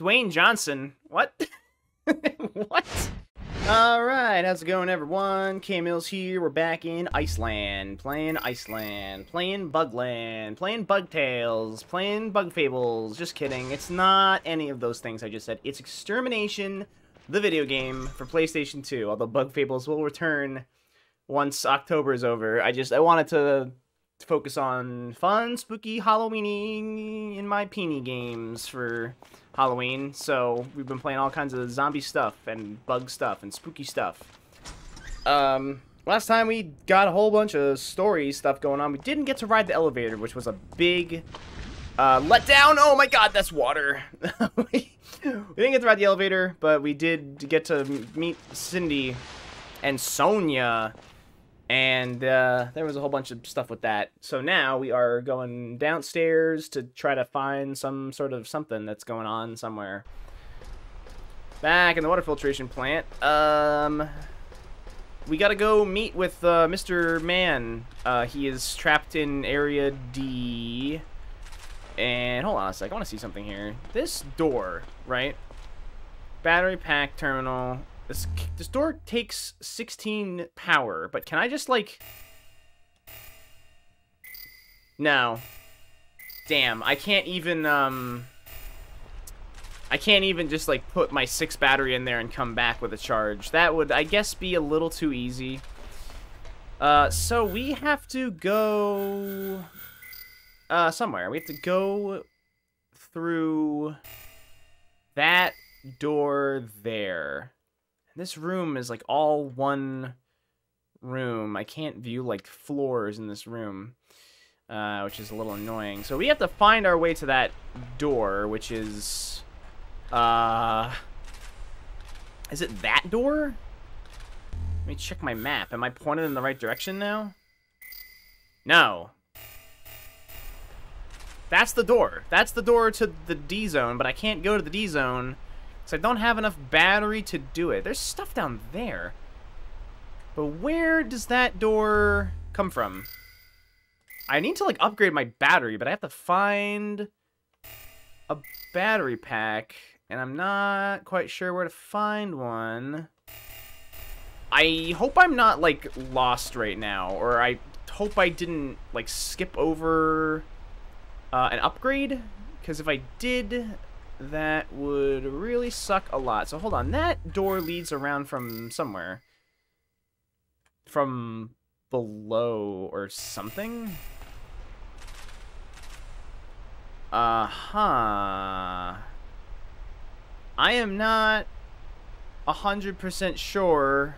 Dwayne Johnson. What? what? Alright, how's it going everyone? KMills here, we're back in Iceland, playing Iceland, playing Bugland, playing Bugtails, playing Bug Fables, just kidding, it's not any of those things I just said, it's Extermination, the video game for PlayStation 2, although Bug Fables will return once October is over, I just, I wanted to focus on fun, spooky, Halloweeny in my peony games for Halloween. So we've been playing all kinds of zombie stuff and bug stuff and spooky stuff. Um, last time we got a whole bunch of story stuff going on. We didn't get to ride the elevator, which was a big uh, letdown. Oh my god, that's water. we didn't get to ride the elevator, but we did get to meet Cindy and Sonia and uh, there was a whole bunch of stuff with that. So now we are going downstairs to try to find some sort of something that's going on somewhere. Back in the water filtration plant. Um, we gotta go meet with uh, Mr. Man. Uh, he is trapped in Area D. And hold on a sec, I want to see something here. This door, right? Battery pack terminal. This, this door takes 16 power, but can I just, like... No. Damn, I can't even, um... I can't even just, like, put my 6 battery in there and come back with a charge. That would, I guess, be a little too easy. Uh, so we have to go... Uh, somewhere. We have to go through that door there. This room is like all one room. I can't view like floors in this room, uh, which is a little annoying. So we have to find our way to that door, which is, uh, is it that door? Let me check my map. Am I pointed in the right direction now? No. That's the door. That's the door to the D zone, but I can't go to the D zone so I don't have enough battery to do it. There's stuff down there. But where does that door come from? I need to, like, upgrade my battery, but I have to find a battery pack, and I'm not quite sure where to find one. I hope I'm not, like, lost right now, or I hope I didn't, like, skip over uh, an upgrade, because if I did, that would really suck a lot. So hold on, that door leads around from somewhere. From below or something? Uh-huh. I am not 100% sure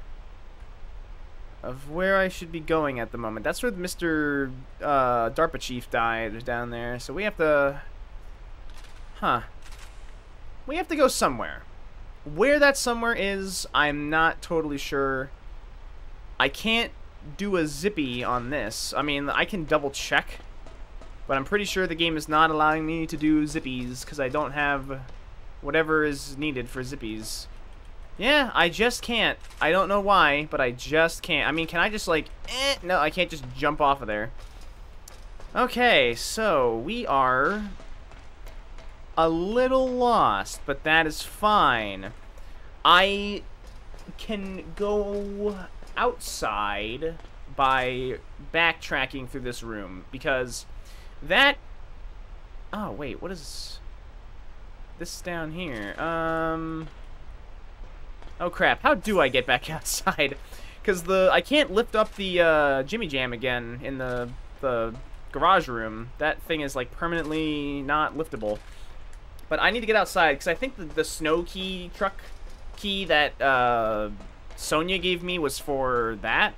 of where I should be going at the moment. That's where Mr. Uh, DARPA Chief died down there. So we have to... Huh. We have to go somewhere. Where that somewhere is, I'm not totally sure. I can't do a zippy on this. I mean, I can double check, but I'm pretty sure the game is not allowing me to do zippies because I don't have whatever is needed for zippies. Yeah, I just can't. I don't know why, but I just can't. I mean, can I just like, eh, no, I can't just jump off of there. Okay, so we are a little lost, but that is fine. I can go outside by backtracking through this room because that oh wait what is this down here? Um oh crap how do I get back outside? Because the I can't lift up the uh, Jimmy Jam again in the the garage room. That thing is like permanently not liftable but I need to get outside because I think the, the snow key truck key that uh, Sonia gave me was for that.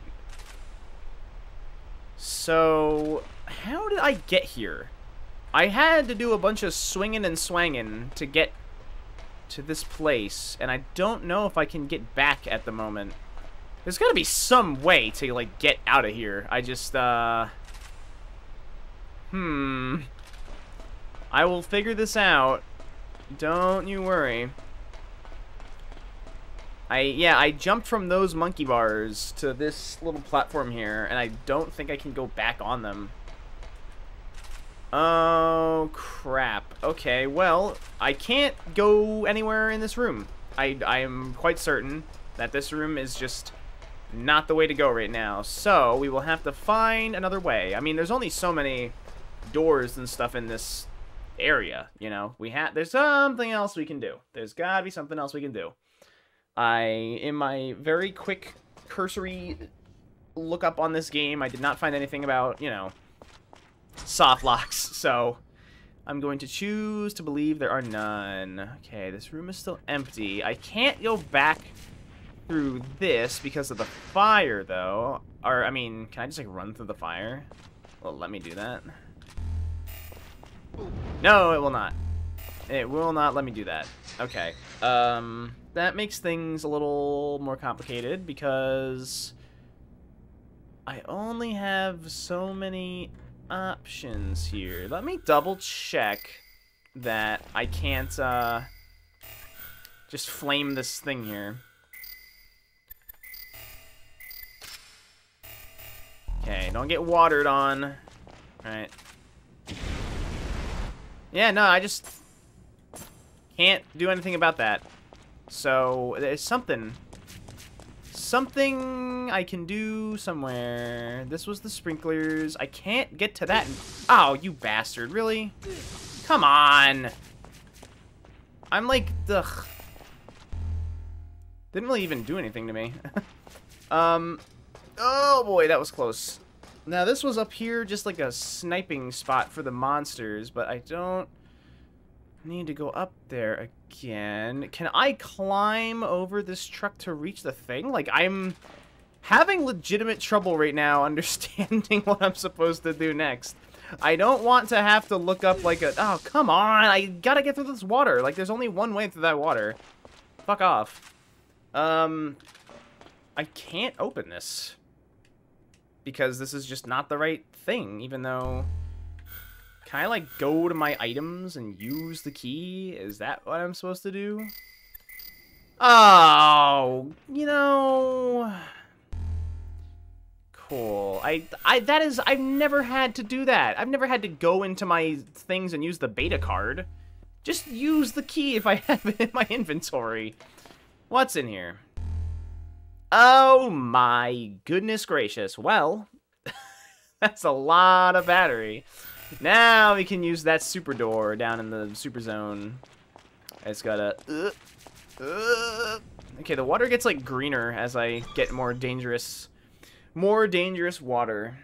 So, how did I get here? I had to do a bunch of swinging and swanging to get to this place, and I don't know if I can get back at the moment. There's gotta be some way to, like, get out of here. I just, uh... Hmm... I will figure this out. Don't you worry. I, yeah, I jumped from those monkey bars to this little platform here, and I don't think I can go back on them. Oh, crap. Okay, well, I can't go anywhere in this room. I, I am quite certain that this room is just not the way to go right now. So, we will have to find another way. I mean, there's only so many doors and stuff in this area, you know? We have There's something else we can do. There's gotta be something else we can do. I, in my very quick cursory look up on this game, I did not find anything about, you know, soft locks, so I'm going to choose to believe there are none. Okay, this room is still empty. I can't go back through this because of the fire, though. Or, I mean, can I just, like, run through the fire? Well, let me do that. No, it will not. It will not let me do that. Okay. Um, that makes things a little more complicated because I only have so many options here. Let me double check that I can't uh, just flame this thing here. Okay, don't get watered on. Alright. Yeah, no, I just can't do anything about that. So, there's something something I can do somewhere. This was the sprinklers. I can't get to that. Oh, you bastard. Really? Come on. I'm like, ugh. Didn't really even do anything to me. um, oh boy, that was close. Now, this was up here just like a sniping spot for the monsters, but I don't need to go up there again. Can I climb over this truck to reach the thing? Like, I'm having legitimate trouble right now understanding what I'm supposed to do next. I don't want to have to look up like a... Oh, come on! I gotta get through this water. Like, there's only one way through that water. Fuck off. Um... I can't open this. Because this is just not the right thing, even though... Can I, like, go to my items and use the key? Is that what I'm supposed to do? Oh, you know... Cool. I, I, that is, I've never had to do that. I've never had to go into my things and use the beta card. Just use the key if I have it in my inventory. What's in here? Oh my goodness gracious. Well, that's a lot of battery. Now we can use that super door down in the super zone. It's got a... Uh, uh. Okay, the water gets, like, greener as I get more dangerous... More dangerous water.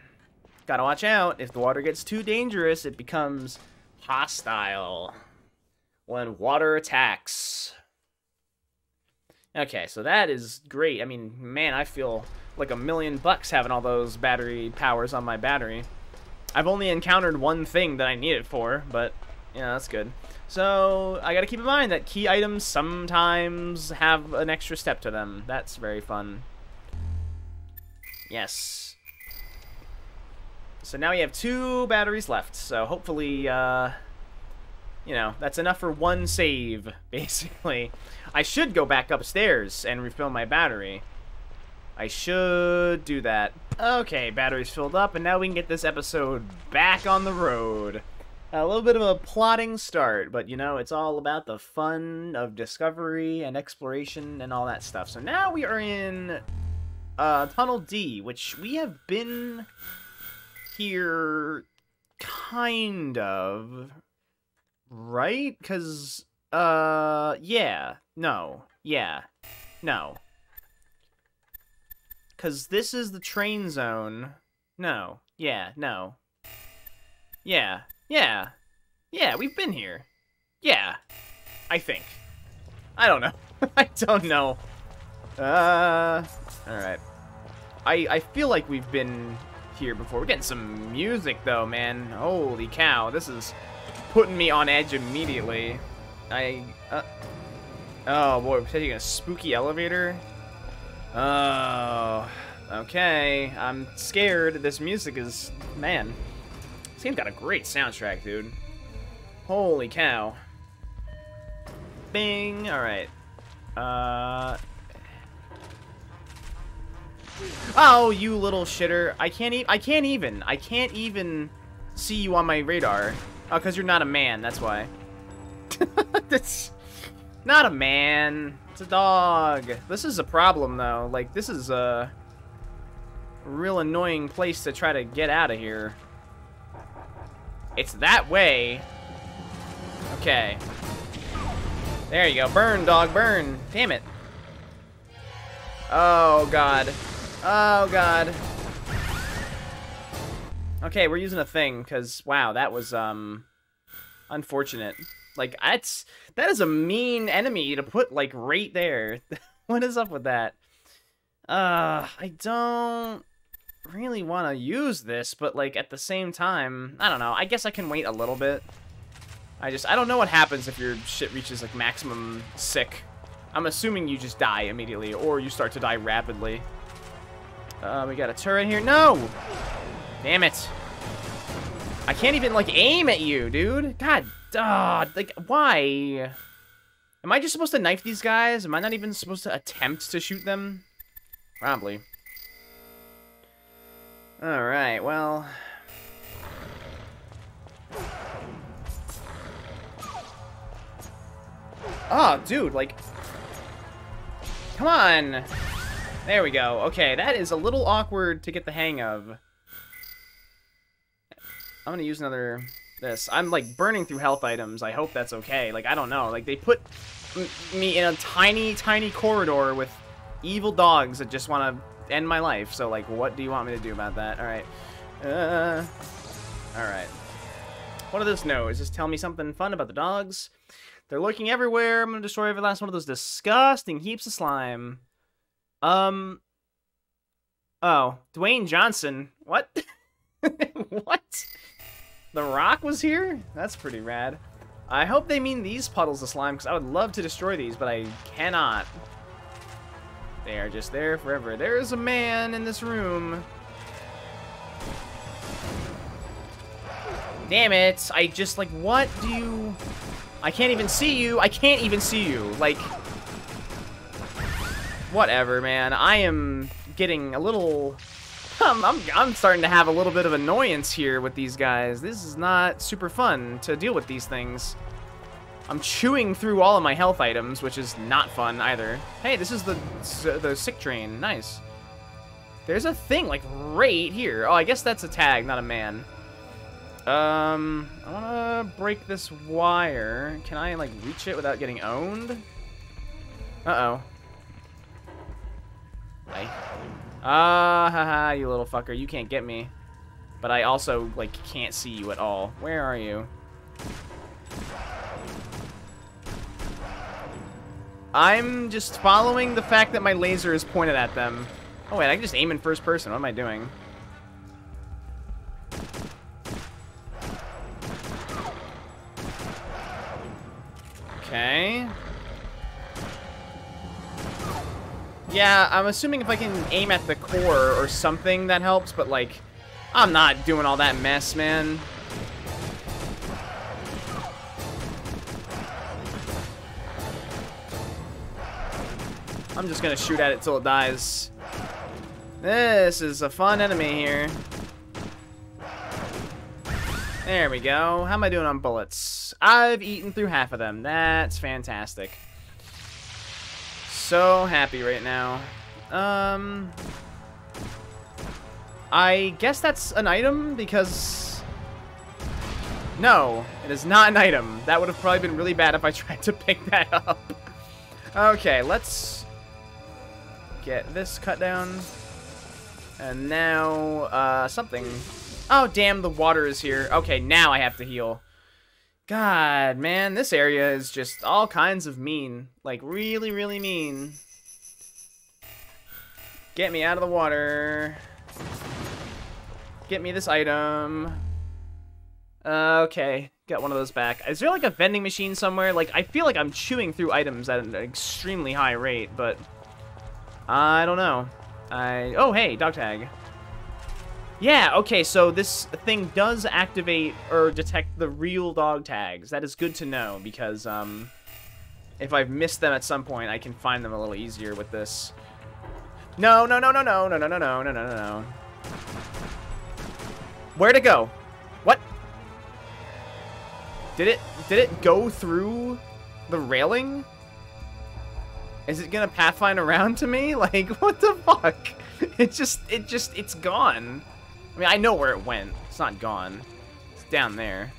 Gotta watch out. If the water gets too dangerous, it becomes hostile. When water attacks. Okay, so that is great. I mean, man, I feel like a million bucks having all those battery powers on my battery. I've only encountered one thing that I need it for, but, yeah, that's good. So, I gotta keep in mind that key items sometimes have an extra step to them. That's very fun. Yes. So now we have two batteries left, so hopefully, uh, you know, that's enough for one save, basically. I should go back upstairs and refill my battery. I should do that. Okay, battery's filled up, and now we can get this episode back on the road. A little bit of a plotting start, but you know, it's all about the fun of discovery and exploration and all that stuff. So now we are in uh, Tunnel D, which we have been here kind of, right? Because, uh, yeah, no, yeah, no. Because this is the train zone. No. Yeah, no. Yeah. Yeah. Yeah, we've been here. Yeah. I think. I don't know. I don't know. Uh, alright. I, I feel like we've been here before. We're getting some music, though, man. Holy cow. This is putting me on edge immediately. I, uh, oh, boy, we're taking a spooky elevator. Oh, okay. I'm scared. This music is, man. This game's got a great soundtrack, dude. Holy cow. Bing. All right. Uh. Oh, you little shitter! I can't even. I can't even. I can't even see you on my radar. Oh, because you're not a man, that's why. that's not a man. It's a dog. This is a problem, though. Like, this is a real annoying place to try to get out of here. It's that way. Okay. There you go. Burn, dog, burn. Damn it. Oh, God. Oh, God. Okay, we're using a thing, because, wow, that was, um, unfortunate. Like, that's, that is a mean enemy to put, like, right there. what is up with that? Uh, I don't really want to use this, but, like, at the same time, I don't know. I guess I can wait a little bit. I just, I don't know what happens if your shit reaches, like, maximum sick. I'm assuming you just die immediately, or you start to die rapidly. Uh, we got a turret here. No! Damn it. I can't even, like, aim at you, dude. God, uh, like, why? Am I just supposed to knife these guys? Am I not even supposed to attempt to shoot them? Probably. Alright, well... Oh, dude, like... Come on! There we go. Okay, that is a little awkward to get the hang of. I'm gonna use another... This. I'm, like, burning through health items. I hope that's okay. Like, I don't know. Like, they put me in a tiny, tiny corridor with evil dogs that just want to end my life. So, like, what do you want me to do about that? Alright. Uh, Alright. What does this know? Is this tell me something fun about the dogs? They're looking everywhere. I'm to destroy every last one of those disgusting heaps of slime. Um. Oh, Dwayne Johnson. What? what? The Rock was here? That's pretty rad. I hope they mean these puddles of slime, because I would love to destroy these, but I cannot. They are just there forever. There is a man in this room. Damn it. I just, like, what do you... I can't even see you. I can't even see you. Like... Whatever, man. I am getting a little... I'm, I'm, I'm starting to have a little bit of annoyance here with these guys. This is not super fun to deal with these things. I'm chewing through all of my health items, which is not fun either. Hey, this is the the sick train. Nice. There's a thing, like, right here. Oh, I guess that's a tag, not a man. Um, I want to break this wire. Can I, like, reach it without getting owned? Uh-oh. Hi. Ah, uh, haha, you little fucker. You can't get me. But I also, like, can't see you at all. Where are you? I'm just following the fact that my laser is pointed at them. Oh, wait, I can just aim in first person. What am I doing? Okay. Yeah, I'm assuming if I can aim at the core or something that helps, but, like, I'm not doing all that mess, man. I'm just gonna shoot at it till it dies. This is a fun enemy here. There we go. How am I doing on bullets? I've eaten through half of them. That's fantastic. So happy right now. Um... I guess that's an item because... No, it is not an item. That would have probably been really bad if I tried to pick that up. Okay, let's get this cut down. And now, uh, something. Oh, damn, the water is here. Okay, now I have to heal. God, man, this area is just all kinds of mean. Like, really, really mean. Get me out of the water. Get me this item. Okay, got one of those back. Is there like a vending machine somewhere? Like, I feel like I'm chewing through items at an extremely high rate, but... I don't know. I... Oh, hey, dog tag. Yeah, okay, so this thing does activate or detect the real dog tags. That is good to know because um, if I've missed them at some point, I can find them a little easier with this. No, no, no, no, no, no, no, no, no, no, no, no, no. Where to go? What? Did it did it go through the railing? Is it gonna pathfind around to me? Like, what the fuck? It just, it just, it's gone. I mean, I know where it went. It's not gone. It's down there.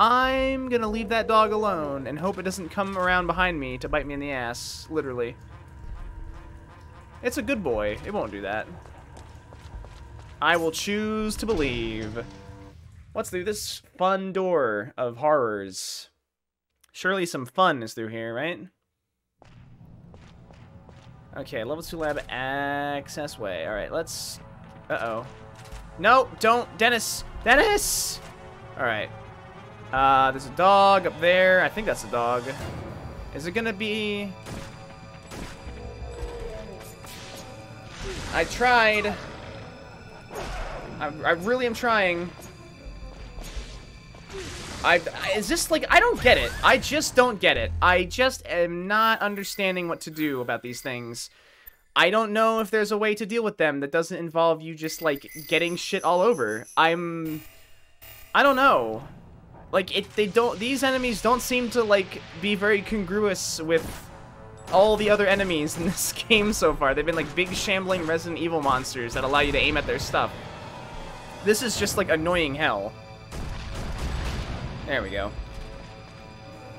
I'm gonna leave that dog alone and hope it doesn't come around behind me to bite me in the ass, literally. It's a good boy. It won't do that. I will choose to believe. What's through this fun door of horrors? Surely some fun is through here, right? Okay, level 2 lab access way. Alright, let's... Uh-oh. No, don't! Dennis! Dennis! Alright. Uh, there's a dog up there. I think that's a dog. Is it gonna be... I tried. I, I really am trying. I, is this like, I don't get it. I just don't get it. I just am not understanding what to do about these things. I don't know if there's a way to deal with them that doesn't involve you just like getting shit all over. I'm, I don't know. Like it, they don't, these enemies don't seem to like be very congruous with all the other enemies in this game so far. They've been like big shambling Resident Evil monsters that allow you to aim at their stuff. This is just like annoying hell. There we go.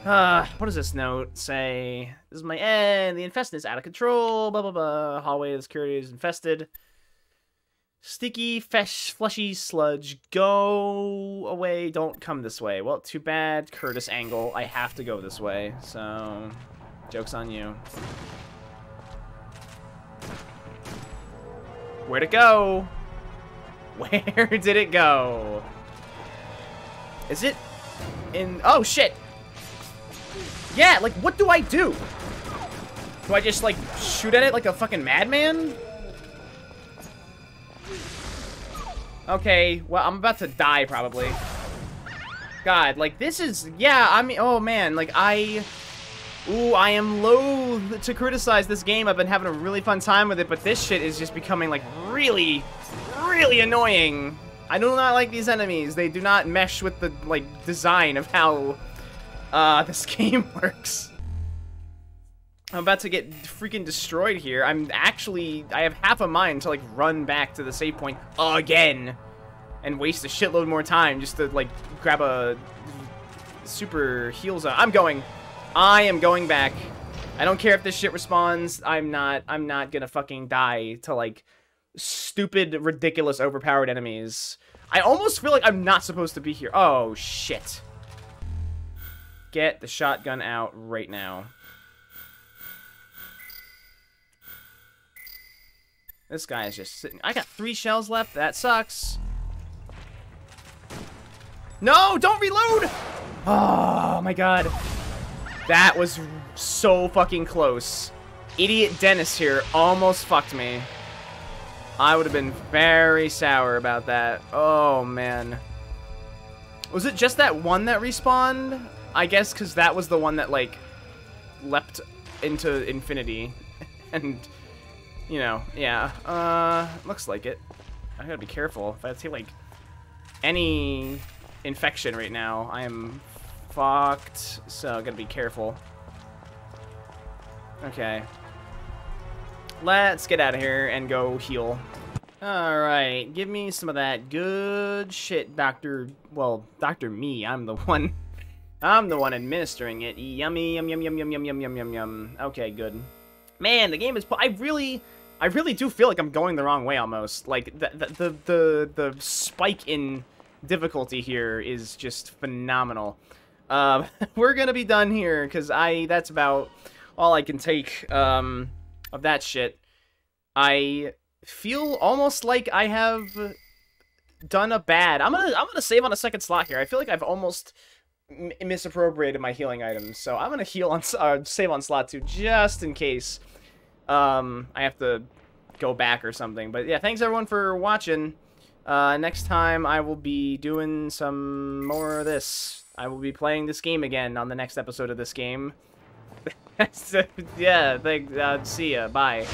Uh, what does this note say? This is my end. The infested is out of control. Blah, blah, blah. Hallway of security is infested. Sticky, fesh, fleshy sludge. Go away. Don't come this way. Well, too bad. Curtis angle. I have to go this way. So, joke's on you. Where'd it go? Where did it go? Is it in... Oh, shit! Yeah, like, what do I do? Do I just, like, shoot at it like a fucking madman? Okay, well, I'm about to die, probably. God, like, this is... Yeah, I mean... Oh, man, like, I... Ooh, I am loath to criticize this game. I've been having a really fun time with it, but this shit is just becoming, like, really, really annoying. I do not like these enemies. They do not mesh with the, like, design of how uh, this game works. I'm about to get freaking destroyed here. I'm actually, I have half a mind to, like, run back to the save point again and waste a shitload more time just to, like, grab a super heal. I'm going. I am going back. I don't care if this shit respawns. I'm not, I'm not gonna fucking die to, like, stupid, ridiculous, overpowered enemies. I almost feel like I'm not supposed to be here. Oh, shit. Get the shotgun out right now. This guy is just sitting... I got three shells left. That sucks. No! Don't reload! Oh, my God. That was so fucking close. Idiot Dennis here almost fucked me. I would have been very sour about that. Oh, man. Was it just that one that respawned? I guess because that was the one that, like, leapt into infinity. and, you know, yeah. Uh, looks like it. I gotta be careful. If I take, like, any infection right now, I am fucked. So, I gotta be careful. Okay. Let's get out of here and go heal. Alright, give me some of that good shit, Dr. Well, Dr. Me, I'm the one... I'm the one administering it. Yummy, yum, yum, yum, yum, yum, yum, yum, yum, yum. Okay, good. Man, the game is... I really... I really do feel like I'm going the wrong way, almost. Like, the, the, the, the, spike in difficulty here is just phenomenal. Uh, we're gonna be done here, because I... That's about all I can take, um of that shit, I feel almost like I have done a bad. I'm gonna I'm gonna save on a second slot here. I feel like I've almost misappropriated my healing items, so I'm gonna heal on uh, save on slot two just in case um, I have to go back or something. But yeah, thanks everyone for watching. Uh, next time I will be doing some more of this. I will be playing this game again on the next episode of this game. yeah, thank, uh, see ya. Bye.